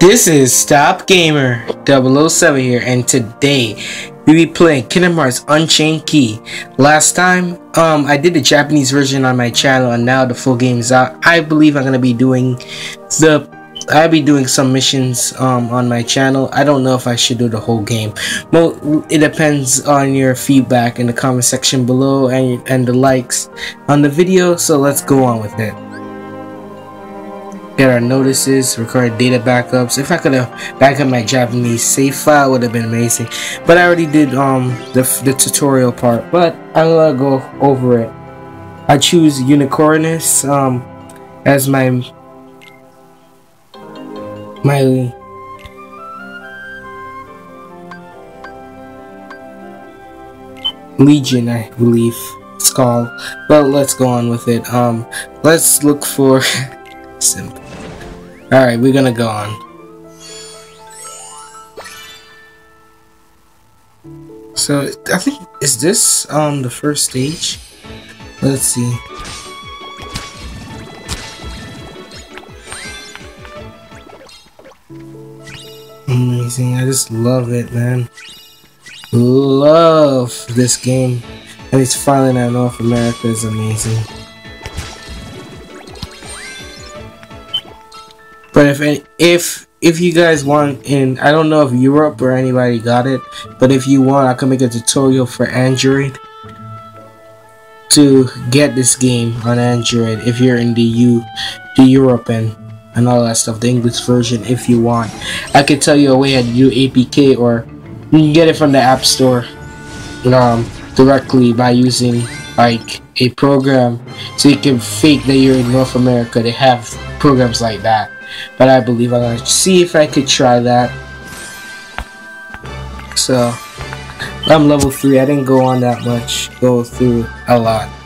This is Stop Gamer 007 here, and today we be playing Kingdom Hearts Unchained Key. Last time, um, I did the Japanese version on my channel, and now the full game is out. I believe I'm gonna be doing the I'll be doing some missions um, on my channel. I don't know if I should do the whole game. Well, it depends on your feedback in the comment section below and and the likes on the video. So let's go on with it get our notices, record data backups. If I could have backed up my Japanese save file, would have been amazing. But I already did um the, the tutorial part. But I'm gonna go over it. I choose Unicornis um as my my Legion, I believe. Skull. But let's go on with it. Um, let's look for simple. Alright, we're gonna go on. So, I think, is this um the first stage? Let's see. Amazing, I just love it, man. Love this game. And it's finally out North America is amazing. But if if if you guys want in I don't know if Europe or anybody got it, but if you want I can make a tutorial for Android to get this game on Android if you're in the U the Europe and and all that stuff, the English version if you want. I could tell you a way how to do APK or you can get it from the App Store um, directly by using like a program so you can fake that you're in North America. They have programs like that. But I believe I'm gonna see if I could try that. So I'm level 3. I didn't go on that much. Go through a lot.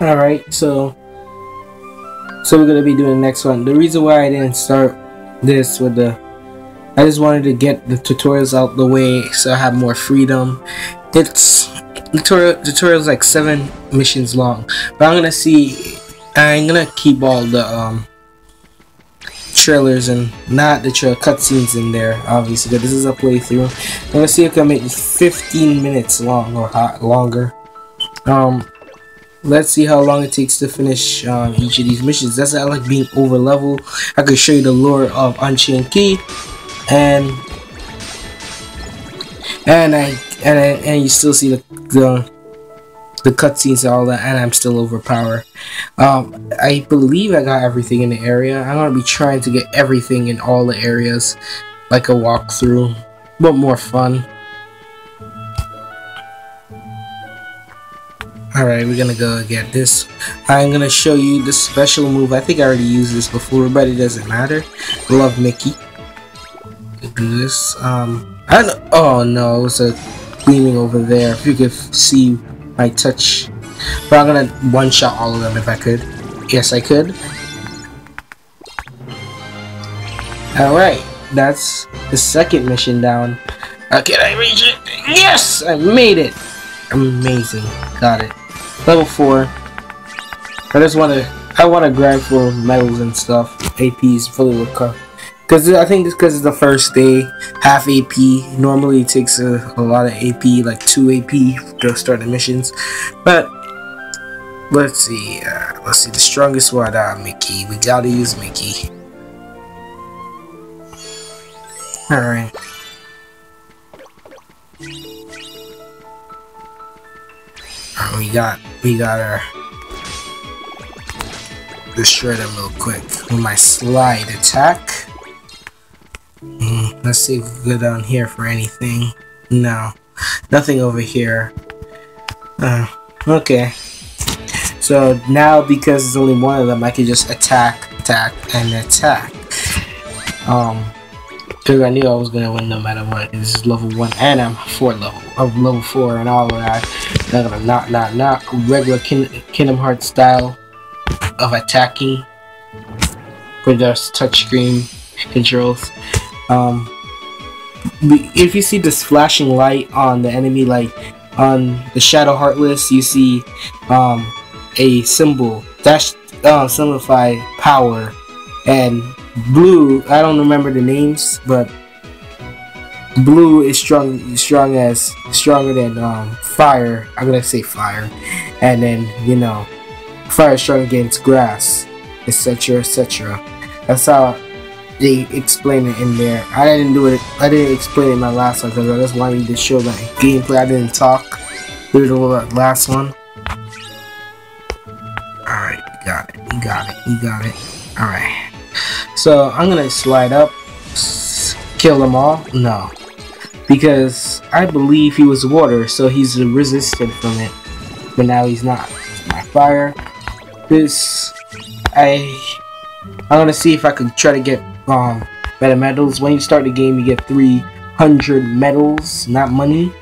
All right so so we're gonna be doing the next one. The reason why i didn't start this with the i just wanted to get the tutorials out the way so i have more freedom. It's tutorial tutorials like seven missions long but i'm gonna see i'm gonna keep all the um trailers and not the cutscenes in there obviously but this is a playthrough. I'm gonna see if i can make 15 minutes long or hot longer. Um let's see how long it takes to finish um, each of these missions. That's not like being over level. I could show you the lore of Unchained Key, and and I and I, and you still see the the the cutscenes and all that, and I'm still overpowered. Um, I believe I got everything in the area. I'm gonna be trying to get everything in all the areas, like a walkthrough, but more fun. Alright, we're gonna go get this. I'm gonna show you the special move. I think I already used this before, but it doesn't matter. Love Mickey. Do this. Um, I don't. Oh no, it was a gleaming over there. If you could see my touch, but I'm gonna one shot all of them if I could. Yes, I could. Alright, that's the second mission down. Uh, can I reach it? Yes, I made it. Amazing. Got it. Level 4. I just want to, I want to grind for medals and stuff. APs fully recover. Because I think it's because it's the first day, half AP. Normally it takes a, a lot of AP, like 2 AP to start the missions. But, let's see, uh, let's see, the strongest one, uh, Mickey. We gotta use Mickey. Alright. We got we got our destroy them real quick with my slide attack. Mm, let's see if we go down here for anything. No, nothing over here. Uh, okay. So now because it's only one of them, I can just attack, attack, and attack. Um, because I knew I was gonna win no matter what. This is level one, and I'm four level of level four, and all of that. Not gonna not not not regular kin Kingdom Hearts style of attacking with just touchscreen controls. Um, if you see this flashing light on the enemy, like on the Shadow Heartless, you see um, a symbol that uh, signify power, and blue. I don't remember the names, but blue is strong, strong as stronger than um, fire. I'm gonna say fire, and then you know, fire is strong against grass, etc., etc. That's how they explain it in there. I didn't do it. I didn't explain it in my last one because I just wanted to show that gameplay. I didn't talk through the last one. Alright, you got it. You got it. You got it. Alright. So I'm gonna slide up, kill them all. No, because I believe he was water, so he's resistant from it. But now he's not. My fire. This I I'm gonna see if I can try to get um better medals. When you start the game, you get 300 medals, not money.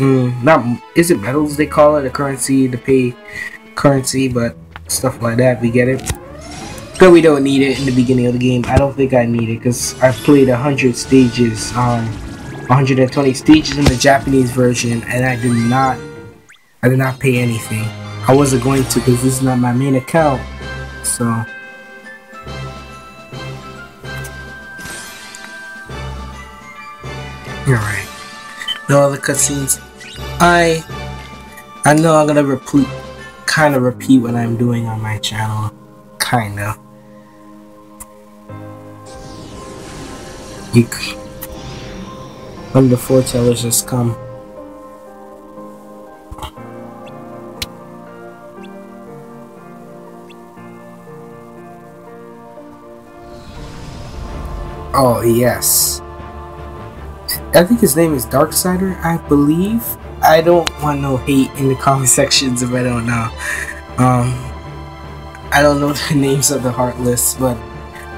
Mm, not is it medals they call it a currency to pay currency, but stuff like that. We get it. But we don't need it in the beginning of the game. I don't think I need it because I've played a 100 stages, um, 120 stages in the Japanese version, and I did not, I did not pay anything. I wasn't going to because this is not my main account, so. Alright. No other cutscenes. I I know I'm gonna repeat kinda repeat what I'm doing on my channel. Kinda. You when the foretellers just come. Oh yes. I think his name is Darksider, I believe. I don't want no hate in the comment sections if I don't know. Um, I don't know the names of the Heartless, but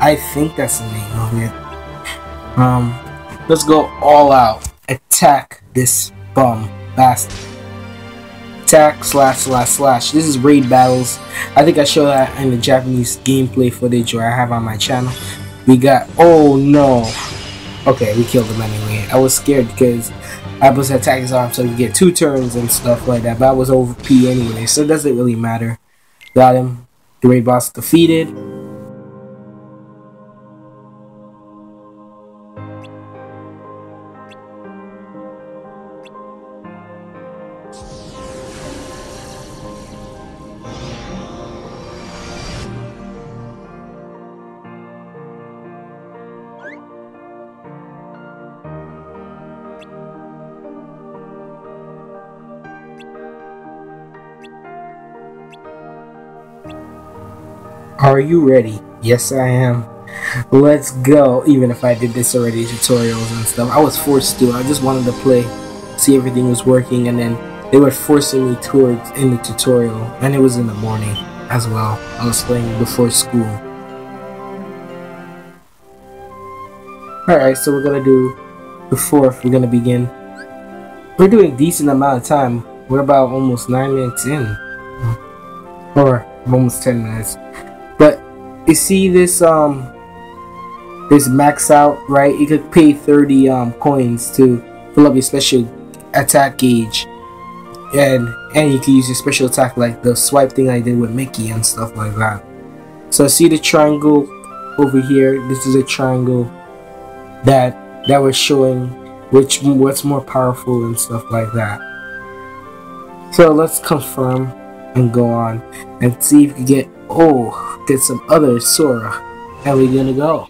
I think that's the name of it. Um, let's go all out. Attack this bum bastard. Attack slash slash slash. This is raid battles. I think I show that in the Japanese gameplay footage where I have on my channel. We got. Oh no. Okay, we killed him anyway. I was scared because I was attack his arm so you get two turns and stuff like that. But I was over P anyway, so it doesn't really matter. Got him. The raid boss defeated. Are you ready? Yes, I am. Let's go. Even if I did this already, tutorials and stuff. I was forced to. I just wanted to play, see everything was working, and then they were forcing me towards in the tutorial. And it was in the morning as well. I was playing before school. Alright, so we're gonna do the fourth. We're gonna begin. We're doing decent amount of time. We're about almost 9 minutes in. Or almost 10 minutes you see this um this max out right? You could pay 30 um coins to fill up your special attack gauge. And and you can use your special attack like the swipe thing I did with Mickey and stuff like that. So see the triangle over here? This is a triangle that that was showing which what's more powerful and stuff like that. So let's confirm and go on and see if we get oh get some other Sora. How we gonna go?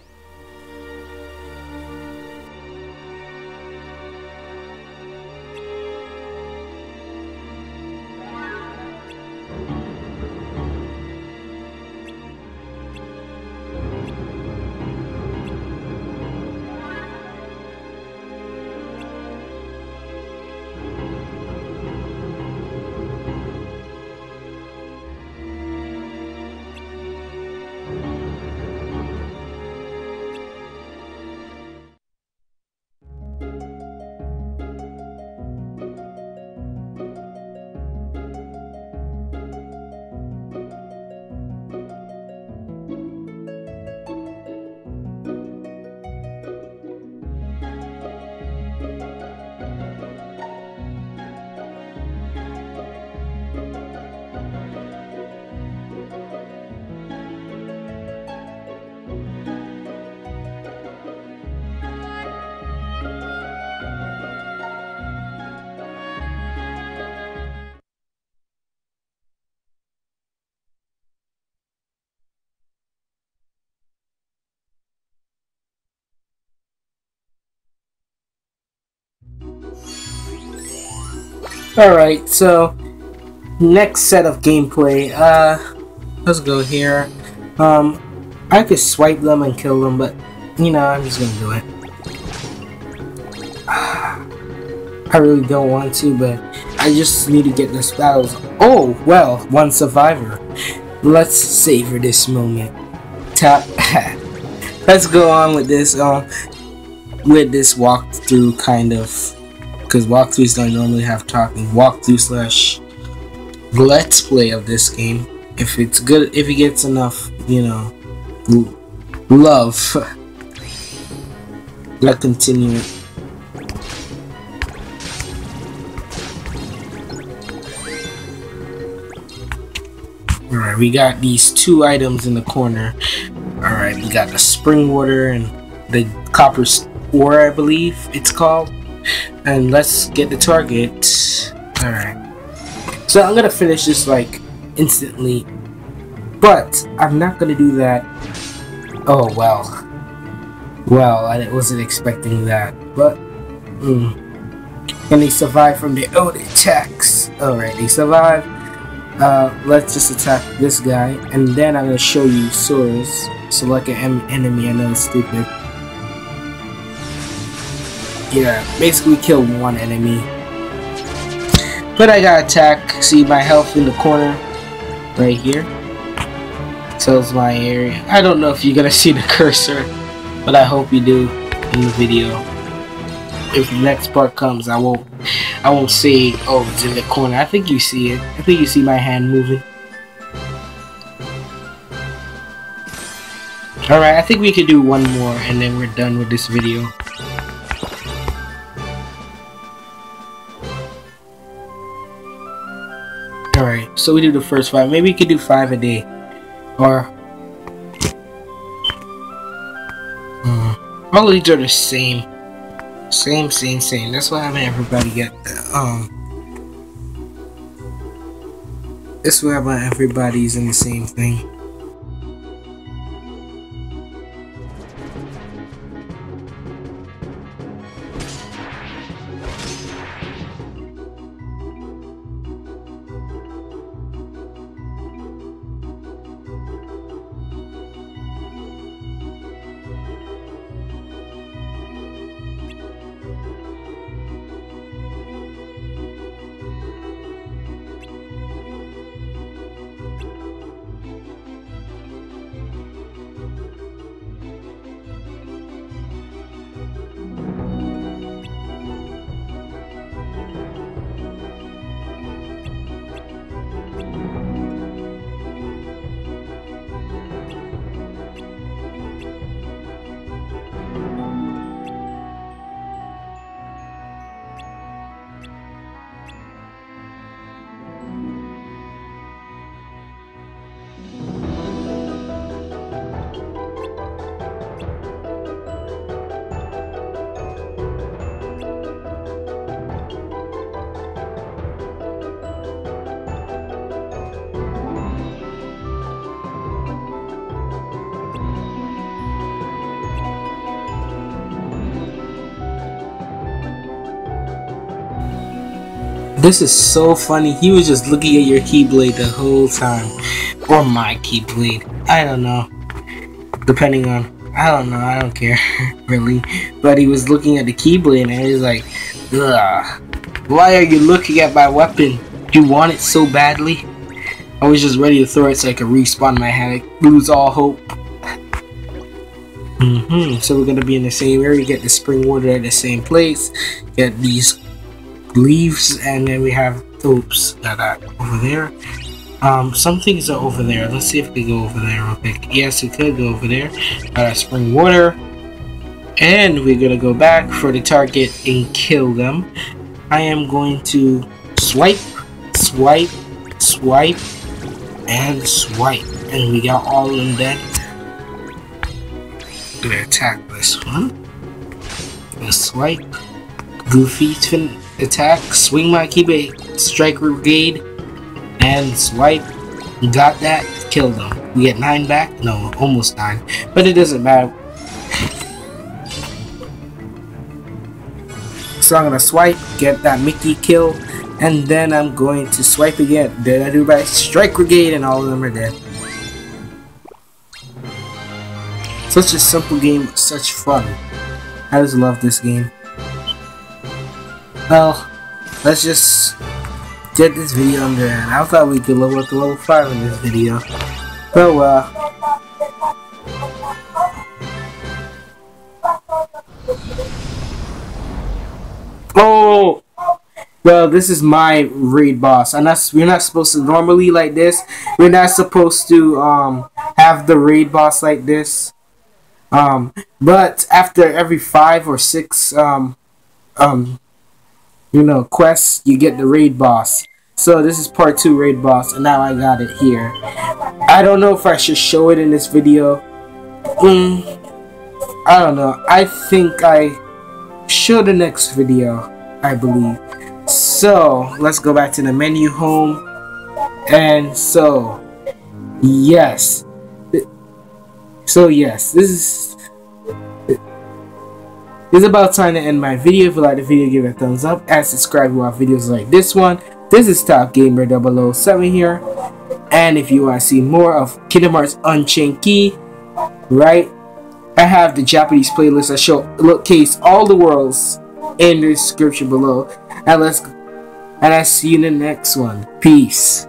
Alright, so next set of gameplay. Uh let's go here. Um I could swipe them and kill them, but you know, I'm just gonna do it. I really don't want to, but I just need to get this battles. Oh, well, one survivor. Let's savor this moment. Tap. Let's go on with this. Um, with this walkthrough kind of, because walkthroughs don't normally have talking. Walkthrough slash let's play of this game. If it's good, if it gets enough, you know, love. Let's continue Alright, we got these two items in the corner. Alright, we got the spring water and the copper ore, I believe it's called. And let's get the target. Alright. So I'm gonna finish this like instantly. But I'm not gonna do that. Oh well. Well, I wasn't expecting that. But mm. And they survive from the old attacks. Alright, they survive uh, let's just attack this guy, and then I'm gonna show you swords. Select an enemy, I know it's stupid. Yeah, basically kill one enemy. But I got attack, see my health in the corner, right here. Tells my area. I don't know if you're gonna see the cursor, but I hope you do in the video. If the next part comes, I won't I won't say, oh, it's in the corner. I think you see it. I think you see my hand moving. Alright, I think we could do one more and then we're done with this video. So we do the first five. Maybe we could do five a day. Or... Hmm, all of these are the same. Same, same, same. That's why having everybody get um. That's why everybody's in the same thing. This is so funny. He was just looking at your keyblade the whole time. Or my keyblade. I don't know. Depending on... I don't know. I don't care. really. But he was looking at the keyblade and he was like... Ugh. Why are you looking at my weapon? You want it so badly? I was just ready to throw it so I could respawn my hammock. Lose all hope. Mm hmm So we're gonna be in the same area, get the spring water at the same place, get these leaves and then we have oops that that over there. Um some things are over there. Let's see if we go over there real quick. Yes we could go over there. Our spring water. And we're gonna go back for the target and kill them. I am going to swipe swipe swipe and swipe. And we got all of them dead. Gonna attack this one. Gonna swipe. Goofy attack, swing my keyblade, strike brigade, and swipe. Got that, killed them. We get 9 back? No, almost 9. But it doesn't matter. So I'm gonna swipe, get that Mickey kill, and then I'm going to swipe again. Then I do my strike brigade and all of them are dead. Such a simple game, such fun. I just love this game. Well, let's just get this video under and I thought we could level up to level 5 in this video. Oh well. Oh! Well, this is my raid boss. And that's we're not supposed to normally like this. We're not supposed to um have the raid boss like this. Um, but after every five or six um um you know quests, you get the raid boss. So this is part two raid boss, and now I got it here. I don't know if I should show it in this video. Mm, I don't know. I think I show the next video, I believe. So, let's go back to the menu home. And so, yes. So yes, this is it's about time to end my video. If you like the video, give it a thumbs up and subscribe to our videos like this one. This is Top Gamer 007 here. And if you want to see more of Kingdom Hearts Unchained Key, right? I have the Japanese playlist. I show case all the worlds in the description below. And let's and I see you in the next one. Peace.